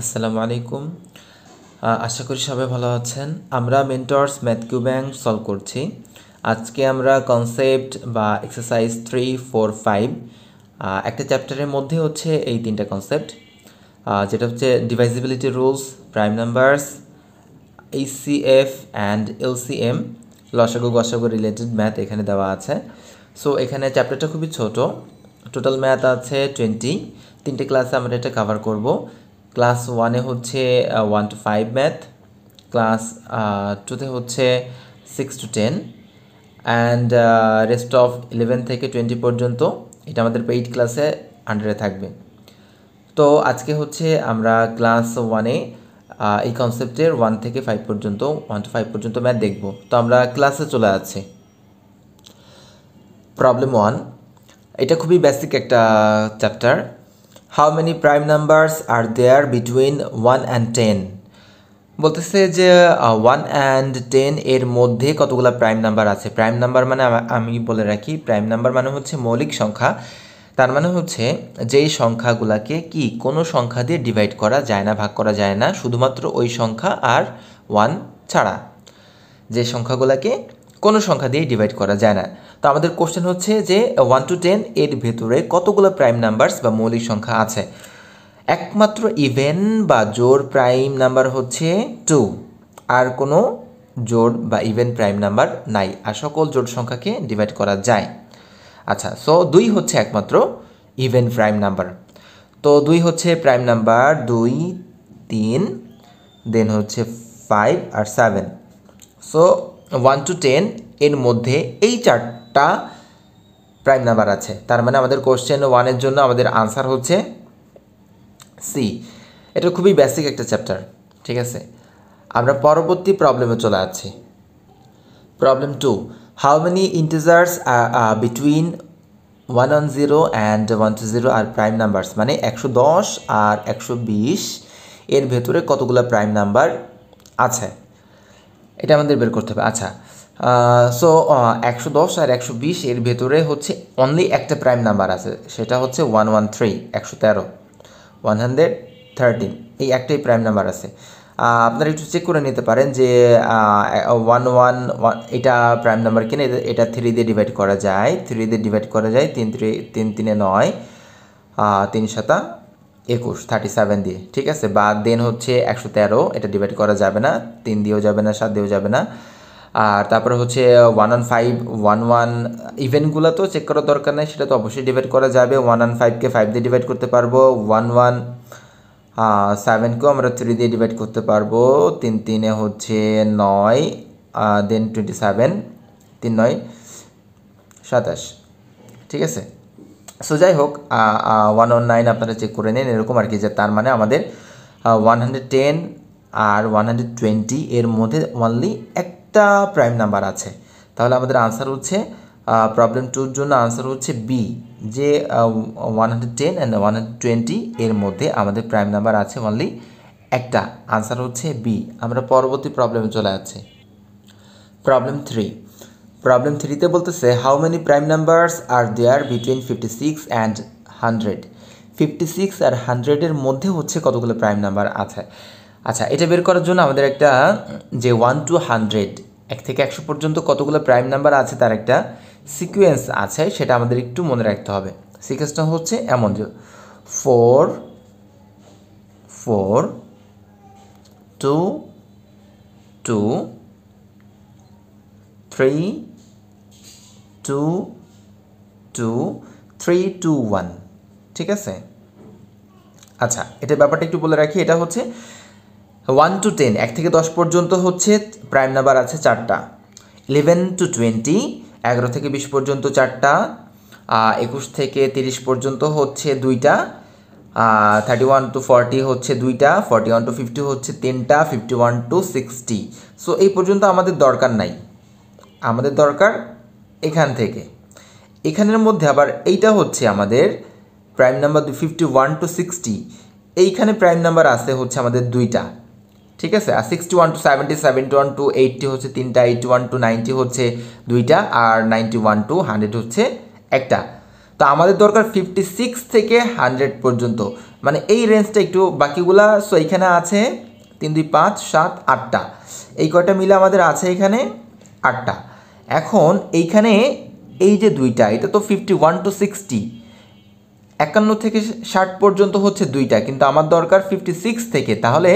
আসসালামু আলাইকুম। আশা করি সবাই ভালো আছেন। আমরা mentors math Q bank solve করছি। আজকে আমরা কনসেপ্ট বা এক্সারসাইজ থ্রি ফোর ফাইভ একটা চ্যাপ্টারের মধ্যে হচ্ছে এই তিনটা কনসেপ্ট যেটা হচ্ছে divisibility rules prime numbers HCF and LCM লসাগু গসাগু রিলেটেড ম্যাথ এখানে দেওয়া আছে। সো এখানে চ্যাপ্টারটা খুবই ছোট। টোটাল ম্যাথ আছে টোয়েন্টি তিনটে ক্লাসে আমরা এটা কভার করব। ক্লাস ওয়ানে হচ্ছে one to five math class টুতে হচ্ছে six to ten and rest of eleven থেকে টোয়েন্টি পর্যন্ত এটা আমাদের পেইড ক্লাসে আন্ডারে থাকবে। তো আজকে হচ্ছে আমরা ক্লাস ওয়ানে এই কনসেপ্টের ওয়ান থেকে ফাইভ পর্যন্ত ওয়ান টু ফাইভ পর্যন্ত ম্যাথ দেখব। তো আমরা ক্লাসে চলে আছি প্রবলেম ওয়ান এটা খুবই বেসিক একটা chapter how many prime numbers are there between one and ten বলতেছে যে ওয়ান অ্যান্ড টেন এর মধ্যে কতগুলো প্রাইম নাম্বার আছে? প্রাইম নাম্বার মানে আমি বলে রাখি প্রাইম নাম্বার মানে হচ্ছে মৌলিক সংখ্যা। তার মানে হচ্ছে যেই সংখ্যাগুলোকে কি কোনো সংখ্যা দিয়ে ডিভাইড করা যায় না, ভাগ করা যায় না, শুধুমাত্র ওই সংখ্যা আর ওয়ান ছাড়া। যে সংখ্যাগুলোকে কোনো সংখ্যা দিয়ে ডিভাইড করা যায় না। তো আমাদের কোশ্চেন হচ্ছে যে ওয়ান টু টেন এর ভেতরে কতগুলো প্রাইম নাম্বারস বা মৌলিক সংখ্যা আছে? একমাত্র ইভেন বা জোর প্রাইম নাম্বার হচ্ছে টু আর কোনো জোর বা ইভেন প্রাইম নাম্বার নাই। আর সকল জোড় সংখ্যাকে ডিভাইড করা যায়। আচ্ছা সো দুই হচ্ছে একমাত্র ইভেন প্রাইম নাম্বার তো দুই হচ্ছে প্রাইম নাম্বার দুই, তিন দেন হচ্ছে five R seven so one to ten এর মধ্যে এই চারটা প্রাইম নাম্বার আছে। তার মানে আমাদের কোশ্চেন ওয়ানের জন্য আমাদের আনসার হচ্ছে সি এটা খুবই বেসিক একটা চ্যাপ্টার ঠিক আছে? আমরা পরবর্তী প্রবলেমে চলে যাচ্ছি problem two how many integers between one one zero and one two zero are prime numbers মানে একশো দশ আর একশো বিশ এর ভেতরে কতগুলো প্রাইম নাম্বার আছে? এটা আমাদের বের করতে হবে। আচ্ছা সো একশো দশ আর একশো বিশ এর ভেতরে হচ্ছে অনলি একটা প্রাইম নাম্বার আছে, সেটা হচ্ছে ওয়ান ওয়ান থ্রি একশো তেরো ওয়ান হান্ড্রেড থার্টিন এই একটাই প্রাইম নাম্বার আছে। আপনারা একটু চেক করে নিতে পারেন যে ওয়ান ওয়ান ওয়ান এটা প্রাইম নাম্বার কিনে, এটা- এটা থ্রি দিয়ে ডিভাইড করা যায় থ্রি দিয়ে ডিভাইড করা যায়, তিন থ্রি তিন, তিনে নয় তিন সাতা একুশ থার্টি সেভেন দিয়ে, ঠিক আছে? বা দেন হচ্ছে একশো তেরো, এটা ডিভাইড করা যাবে না, তিন দিয়েও যাবে না, সাত দিয়েও যাবে না। আর তারপরে হচ্ছে one one five one one ইভেন্টগুলো তো চেক করার দরকার নেই, সেটা তো অবশ্যই ডিভাইড করা যাবে। ওয়ান ওয়ান ফাইভকে ফাইভ দিয়ে ডিভাইড করতে পারব ওয়ান ওয়ান সেভেনকেও আমরা থ্রি দিয়ে ডিভাইড করতে পারব। তিন তিনে হচ্ছে নয় দেন টোয়েন্টি সেভেন তিন নয়, সাতাশ, ঠিক আছে? সো যাই হোক ওয়ান ওয়ান নাইন আপনারা চেক করে নিন, এরকম আর কি যে তার মানে আমাদের ওয়ান হান্ড্রেড টেন আর ওয়ান হান্ড্রেড টোয়েন্টি এর মধ্যে অনলি একটা প্রাইম নাম্বার আছে। তাহলে আমাদের আনসার হচ্ছে প্রবলেম টুর জন্য আনসার হচ্ছে বি যে one hundred ten and one hundred twenty এর মধ্যে আমাদের প্রাইম নাম্বার আছে অনলি একটা। আনসার হচ্ছে বি আমরা পরবর্তী প্রবলেমে চলে যাচ্ছি। প্রবলেম থ্রি প্রবলেম থ্রিতে বলতেছে how many prime numbers are there between fifty six and hundred fifty six আর হান্ড্রেডের মধ্যে হচ্ছে কতগুলো প্রাইম নাম্বার আছে? আচ্ছা এটা বের করার জন্য আমাদের একটা, যে ওয়ান টু হান্ড্রেড এক থেকে একশো পর্যন্ত কতগুলো প্রাইম নাম্বার আছে তার একটা সিকুয়েন্স আছে, সেটা আমাদের একটু মনে রাখতে হবে। সিকুয়েন্সটা হচ্ছে এমন যে four four two two three two two three two one ঠিক আছে আচ্ছা এটার ব্যাপারটা একটু বলে রাখি, এটা হচ্ছে ওয়ান টু টেন এক থেকে দশ পর্যন্ত হচ্ছে প্রাইম নাম্বার আছে চারটা। ইলেভেন টু টোয়েন্টি এগারো থেকে বিশ পর্যন্ত চারটা একুশ থেকে তিরিশ পর্যন্ত হচ্ছে দুইটা থার্টি ওয়ান টু ফর্টি হচ্ছে দুইটা ফর্টি ওয়ান টু ফিফটি হচ্ছে তিনটা fifty one to sixty so এই পর্যন্ত আমাদের দরকার নাই। আমাদের দরকার এখান থেকে। এখানের মধ্যে আবার এইটা হচ্ছে আমাদের prime number fifty one to sixty এইখানে প্রাইম নাম্বার আছে হচ্ছে আমাদের দুইটা। ঠিক আছে? আর sixty one to seventy seventy one to eighty হচ্ছে তিনটা এইটটি ওয়ান টু নাইনটি হচ্ছে দুইটা, আর নাইনটি ওয়ান টু হান্ড্রেড হচ্ছে একটা। তো আমাদের দরকার ফিফটি সিক্স থেকে হান্ড্রেড পর্যন্ত। মানে এই রেঞ্জটা একটু বাকিগুলা সো এইখানে আছে তিন, দুই, পাঁচ, সাত, আটটা। এই কয়টা মিলে আমাদের আছে এখানে আটটা। এখন এইখানে এই যে দুইটা, এটা তো ফিফটি ওয়ান টু সিক্সটি একান্ন থেকে ষাট পর্যন্ত হচ্ছে দুইটা, কিন্তু আমার দরকার ফিফটি সিক্স থেকে। তাহলে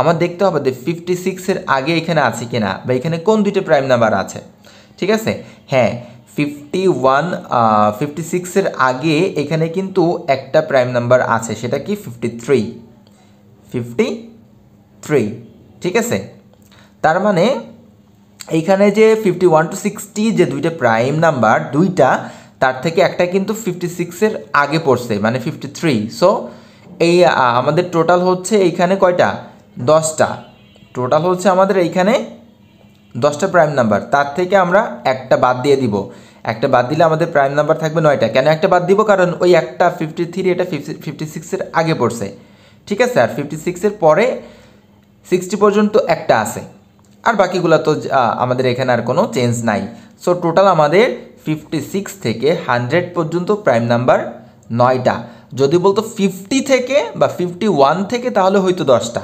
আমার দেখতে হবে যে ফিফটি সিক্সের আগে এখানে আছে কি না বা এখানে কোন দুইটা প্রাইম নাম্বার আছে। ঠিক আছে? হ্যাঁ ফিফটি ওয়ান ফিফটি সিক্সের আগে এখানে কিন্তু একটা প্রাইম নাম্বার আছে, সেটা কি? ফিফটি থ্রি ফিফটি থ্রি ঠিক আছে? তার মানে এইখানে যে ফিফটি ওয়ান টু সিক্সটি যে দুইটা প্রাইম নাম্বার দুইটা, তার থেকে একটা কিন্তু ফিফটি সিক্সের আগে পড়ছে মানে ফিফটি থ্রি সো এই আমাদের টোটাল হচ্ছে এইখানে কয়টা? দশটা। টোটাল হচ্ছে আমাদের এইখানে দশটা প্রাইম নাম্বার তার থেকে আমরা একটা বাদ দিয়ে দিব। একটা বাদ দিলে আমাদের প্রাইম নাম্বার থাকবে নয়টা। কেন একটা বাদ দিব? কারণ ওই একটা ফিফটি থ্রি এটা ফিফটি সিক্সের আগে পড়ছে। ঠিক আছে? আর ফিফটি সিক্সের পরে সিক্সটি পর্যন্ত একটা আছে। আর বাকিগুলো তো আমাদের এখানে আর কোনো চেঞ্জ নাই। সো টোটাল আমাদের ফিফটি সিক্স থেকে হান্ড্রেড পর্যন্ত প্রাইম নাম্বার নয়টা। যদি বলতো ফিফটি থেকে বা ফিফটি ওয়ান থেকে তাহলে হয়তো দশটা।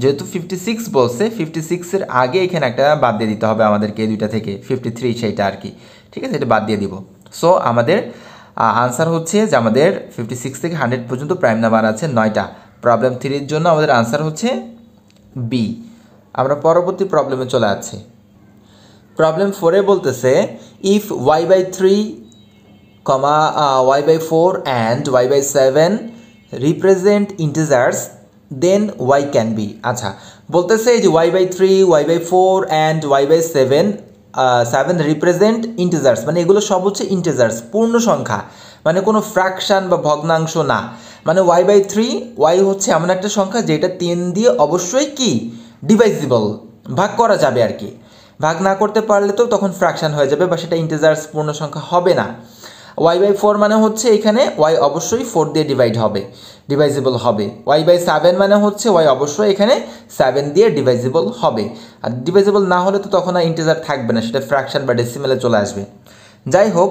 যেহেতু ফিফটি সিক্স বলছে ফিফটি সিক্সের আগে এখানে একটা বাদ দিয়ে দিতে হবে আমাদেরকে এই দুইটা থেকে ফিফটি থ্রি সেইটা আর কি। ঠিক আছে? এটা বাদ দিয়ে দিব। সো আমাদের আনসার হচ্ছে যে আমাদের ফিফটি সিক্স থেকে হান্ড্রেড পর্যন্ত প্রাইম নাম্বার আছে নয়টা। প্রবলেম থ্রির জন্য আমাদের আনসার হচ্ছে বি আমরা পরবর্তী প্রবলেমে চলে যাচ্ছি প্রবলেম ফোরে বলতেছে if y by three comma y by four and y by seven represent integers then y can be আচ্ছা বলতেছে যে y by three y by four and y by seven seven represent integers মানে এগুলো সব হচ্ছে integers পূর্ণ সংখ্যা। মানে কোনো ফ্র্যাকশান বা ভগ্নাংশ না। মানে ওয়াই বাই থ্রি ওয়াই হচ্ছে এমন একটা সংখ্যা যেটা তিন দিয়ে অবশ্যই কি? ডিভাইজিবল ভাগ করা যাবে আর কি। ভাগ না করতে পারলে তো তখন ফ্র্যাকশান হয়ে যাবে বা সেটা ইন্টিজার্স পূর্ণ সংখ্যা হবে না। ওয়াই বাই ফোর মানে হচ্ছে এখানে ওয়াই অবশ্যই ফোর দিয়ে ডিভাইড হবে ডিভাইজেবল হবে। ওয়াই বাই সেভেন মানে হচ্ছে ওয়াই অবশ্যই এখানে সেভেন দিয়ে ডিভাইজেবল হবে। আর ডিভাইজেবল না হলে তো তখন আর ইন্টিজার থাকবে না, সেটা ফ্র্যাকশন বা ডেসিমেলে চলে আসবে। যাই হোক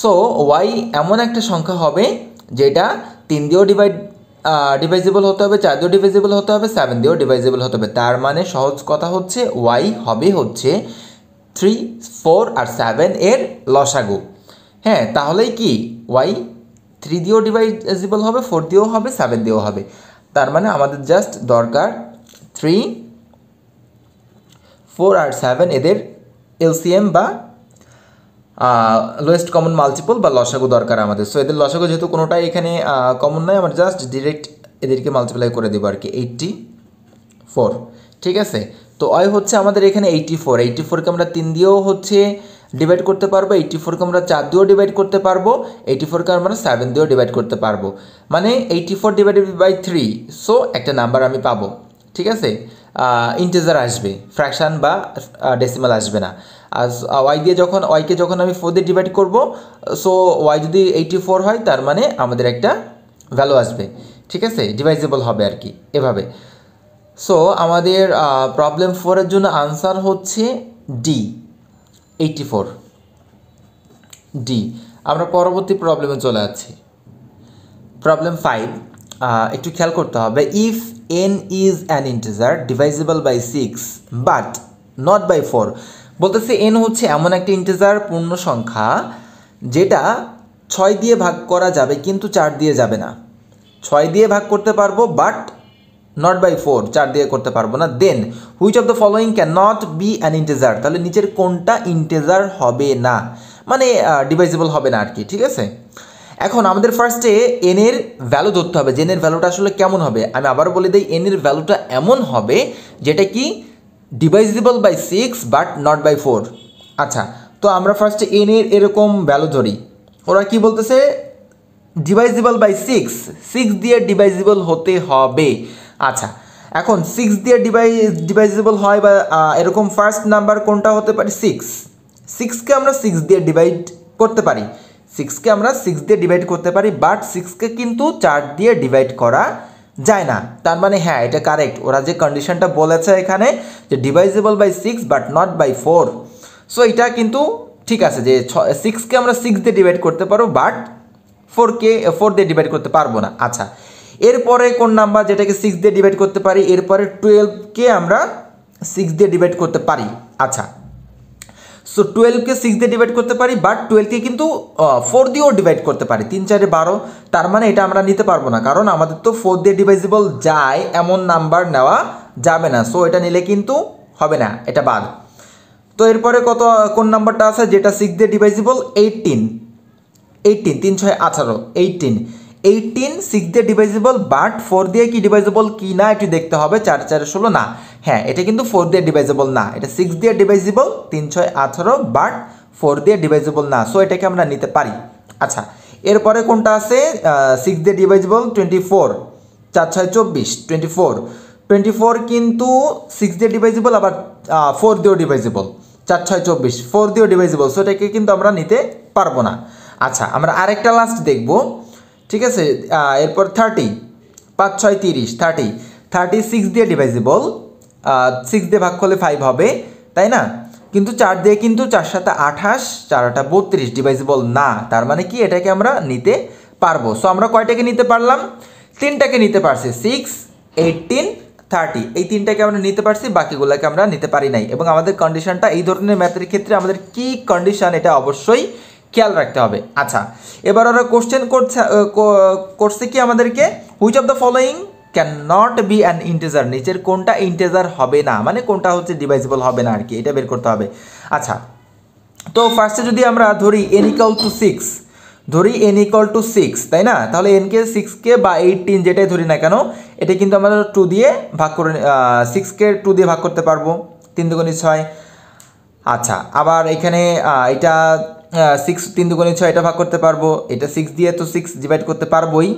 সো ওয়াই এমন একটা সংখ্যা হবে যেটা তিন দিয়েও ডিভাইড ডিভাইজেবল হতে হবে চার দিয়েও ডিভাইজেবল হতে হবে সেভেন দিয়েও ডিভাইজেবল হতে হবে। তার মানে সহজ কথা হচ্ছে ওয়াই হবে হচ্ছে থ্রি ফোর আর সেভেন এর লসাগু। হ্যাঁ তাহলেই কি? ওয়াই থ্রি দিয়েও ডিভাইজেবল হবে ফোর দিয়েও হবে সেভেন দিয়েও হবে। তার মানে আমাদের জাস্ট দরকার থ্রি ফোর আর সেভেন এদের এলসিএম বা লোয়েস্ট কমন মাল্টিপল বা লসাগু দরকার আমাদের। সো এদের লসাগু যেহেতু কোনোটাই এখানে কমন নয় আমরা জাস্ট ডিরেক্ট এদেরকে মাল্টিপ্লাই করে দেবো আর কি এইটটি ফোর ঠিক আছে? তো ওই হচ্ছে আমাদের এখানে এইটি ফোর এইটি ফোরকে আমরা তিন দিয়েও হচ্ছে ডিভাইড করতে পারব এইটি ফোরকে আমরা চার দিয়েও ডিভাইড করতে পারব এইটি ফোরকে আমরা সেভেন দিয়েও ডিভাইড করতে পারব। মানে eighty four divided by three so একটা নাম্বার আমি পাবো। ঠিক আছে? ইন্টেজার আসবে ফ্র্যাকশান বা ডেসিমাল আসবে না। আর ওয়াই দিয়ে যখন ওয়াইকে যখন আমি ফোর দিয়ে ডিভাইড করব সো ওয়াই যদি এইটি ফোর হয়, তার মানে আমাদের একটা ভ্যালু আসবে। ঠিক আছে? ডিভাইজেবল হবে আর কি, এভাবে। সো আমাদের প্রবলেম ফোরের জন্য আনসার হচ্ছে ডি এইটি ফোর ডি আমরা পরবর্তী প্রবলেমে চলে যাচ্ছি। প্রবলেম ফাইভ একটু খেয়াল করতে হবে। If n is an integer divisible by six but not by four বলতেছে এন হচ্ছে এমন একটা ইন্টিজার পূর্ণ সংখ্যা, যেটা ছয় দিয়ে ভাগ করা যাবে কিন্তু চার দিয়ে যাবে না। ছয় দিয়ে ভাগ করতে পারব বাট নট বাই ফোর চার দিয়ে করতে পারব না। Then which of the following can not be an integer তাহলে নিচের কোনটা ইন্টেজার হবে না? মানে ডিভাইজেবল হবে না আর কি, ঠিক আছে? এখন আমাদের ফার্স্টে এনের ভ্যালু ধরতে হবে। যে এনের ভ্যালুটা আসলে কেমন হবে? আমি আবার বলে দিই এন এর ভ্যালুটা এমন হবে যেটা কি divisible by six but not by four আচ্ছা তো আমরা ফার্স্টে এনের এরকম ভ্যালু ধরি। ওরা কি বলতেছে? ডিভাইজেবল বাই সিক্স সিক্স দিয়ে ডিভাইজেবল হতে হবে। আচ্ছা এখন সিক্স দিয়ে ডিভাইজ ডিভাইজেবল হয় বা এরকম ফার্স্ট নাম্বার কোনটা হতে পারে? সিক্স সিক্সকে আমরা সিক্স দিয়ে ডিভাইড করতে পারি। সিক্সকে আমরা সিক্স দিয়ে ডিভাইড করতে পারি বাট সিক্সকে কিন্তু চার দিয়ে ডিভাইড করা যায় না। তার মানে হ্যাঁ এটা কারেক্ট ওরা যে কন্ডিশনটা বলেছে এখানে, যে divisible by six but not by four so এটা কিন্তু ঠিক আছে যে ছ সিক্সকে আমরা সিক্স দিয়ে ডিভাইড করতে পারব বাট ফোরকে ফোর দিয়ে ডিভাইড করতে পারব না। আচ্ছা এরপরে কোন নাম্বার যেটাকে সিক্স দিয়ে ডিভাইড করতে পারি? এরপরে টুয়েলভকে আমরা সিক্স দিয়ে ডিভাইড করতে পারি। আচ্ছা সো টুয়েলভকে সিক্স দিয়ে ডিভাইড করতে পারি বাট টুয়েলভকে কিন্তু ফোর দিয়েও ডিভাইড করতে পারি। তিন, চারে বারো, তার মানে এটা আমরা নিতে পারব না, কারণ আমাদের তো ফোর দিয়ে ডিভাইজেবল যায়, এমন নাম্বার নেওয়া যাবে না। সো এটা নিলে কিন্তু হবে না, এটা বাদ। তো এরপরে কত, কোন নাম্বারটা আছে? যেটা সিক্স দিয়ে ডিভাইজেবল এইটিন এইটিন তিন, ছয়, আঠারো এইটিন এইটিন সিক্স দিয়ে ডিভাইজেবল বাট ফোর দিয়ে কি ডিভাইজেবল কি না, একটু দেখতে হবে, চার চার ষোলো, না। হ্যাঁ এটা কিন্তু ফোর দিয়ে ডিভাইজেবল না। এটা সিক্স দিয়ে ডিভাইজেবল তিন, ছয়, আঠারো বাট ফোর দিয়ে ডিভাইজেবল না। সো এটাকে আমরা নিতে পারি। আচ্ছা এরপরে কোনটা আছে? সিক্স দিয়ে ডিভাইজেবল টোয়েন্টি ফোর চার, ছয়, চব্বিশ টোয়েন্টি ফোর টোয়েন্টি ফোর কিন্তু সিক্স দিয়ে ডিভাইজেবল আবার ফোর দিয়েও ডিভাইজেবল চার, ছয়, চব্বিশ ফোর দিয়েও ডিভাইজেবল সো এটাকে কিন্তু আমরা নিতে পারব না। আচ্ছা আমরা আরেকটা লাস্ট দেখব। ঠিক আছে? এরপর থার্টি পাঁচ, ছয়, তিরিশ থার্টি থার্টি সিক্স দিয়ে ডিভাইজেবল সিক্স দিয়ে ভাগ করলে ফাইভ হবে, তাই না? কিন্তু চার দিয়ে কিন্তু চার সাথে আঠাশ, চার আটা বত্রিশ ডিভাইজেবল না। তার মানে কি? এটাকে আমরা নিতে পারব। সো আমরা কয়টাকে নিতে পারলাম? তিনটাকে নিতে পারছি সিক্স এইটিন থার্টি এই তিনটাকে আমরা নিতে পারছি, বাকিগুলোকে আমরা নিতে পারি নাই। এবং আমাদের কন্ডিশনটা এই ধরনের ম্যাথের ক্ষেত্রে আমাদের কি কন্ডিশন এটা অবশ্যই খেয়াল রাখতে হবে। আচ্ছা এবার ওরা কোশ্চেন করছে করছে কি আমাদেরকে? Which of the following can not be an integer নিচের কোনটা ইন্টেজার হবে না? মানে কোনটা হচ্ছে ডিভাইসেবল হবে না আর কি এটা বের করতে হবে। আচ্ছা তো ফার্স্টে যদি আমরা ধরি এন ইকাল টু সিক্স ধরি এন ইকাল টু সিক্স তাই না? তাহলে এনকে সিক্সকে বা এইটিন যেটাই ধরি না কেন, এটা কিন্তু আমরা টু দিয়ে ভাগ করে সিক্সকে টু দিয়ে ভাগ করতে পারব, তিন দুগুণি ছয়। আচ্ছা আবার এখানে এটা সিক্স তিন দুগুণি ছয় এটা ভাগ করতে পারব। এটা সিক্স দিয়ে তো সিক্স ডিভাইড করতে পারবোই।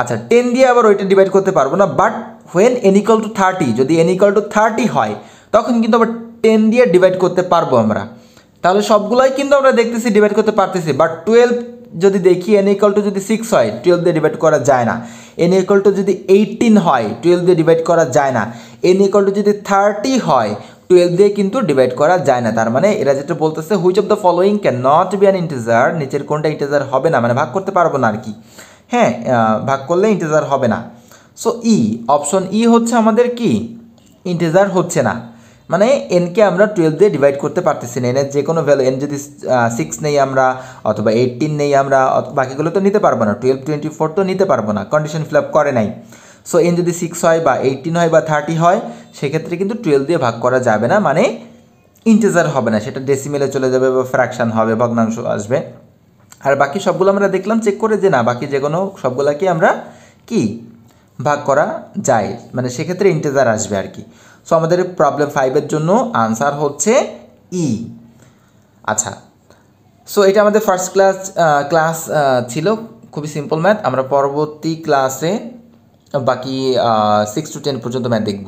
আচ্ছা টেন দিয়ে আবার ওইটা ডিভাইড করতে পারব না but when n equal to thirty যদি এন ইকাল টু থার্টি হয়, তখন কিন্তু আবার টেন দিয়ে ডিভাইড করতে পারব আমরা। তাহলে সবগুলোই কিন্তু আমরা দেখতেছি ডিভাইড করতে পারতেছি বাট টুয়েলভ যদি দেখি এন ইকাল টু যদি সিক্স হয় টুয়েলভ দিয়ে ডিভাইড করা যায় না। এন ইকাল টু যদি এইটিন হয় টুয়েলভ দিয়ে ডিভাইড করা যায় না। এন ইকাল টু যদি থার্টি হয় টুয়েলভ দিয়ে কিন্তু ডিভাইড করা যায় না। তার মানে এরা যেটা বলতেছে which of the following can not be an integer নিচের কোনটা ইন্টিজার হবে না? মানে ভাগ করতে পারব না আর কি হ্যাঁ ভাগ করলে ইন্টিজার হবে না। সো ই অপশন ই হচ্ছে আমাদের কি? ইন্টিজার হচ্ছে না। মানে এনকে আমরা টুয়েলভ দিয়ে ডিভাইড করতে পারতেছি না। এনের যে কোনো ভ্যালু এন যদি সিক্স নেই আমরা, অথবা এইটিন নেই আমরা বাকিগুলো তো নিতে পারব না। টুয়েলভ টোয়েন্টি ফোর তো নিতে পারব না। কন্ডিশন ফিল আপ করে নাই। সো এন যদি সিক্স হয় বা এইটিন হয় বা থার্টি হয়, সেক্ষেত্রে কিন্তু টুয়েলভ দিয়ে ভাগ করা যাবে না মানে ইন্টেজার হবে না। সেটা ডেসিমেলে চলে যাবে বা ফ্র্যাকশান হবে, ভগ্নাংশ আসবে। আর বাকি সবগুলো আমরা দেখলাম চেক করে যে না, বাকি যে কোনো সবগুলোকে আমরা কি? ভাগ করা যায়। মানে সেক্ষেত্রে ইন্টেজার আসবে আর কি। সো আমাদের প্রবলেম ফাইভের জন্য আনসার হচ্ছে ই আচ্ছা। সো এটা আমাদের ফার্স্ট ক্লাস ক্লাস ছিল। খুবই সিম্পল ম্যাথ আমরা পরবর্তী ক্লাসে বাকি সিক্স টু টেন পর্যন্ত ম্যাথ দেখব।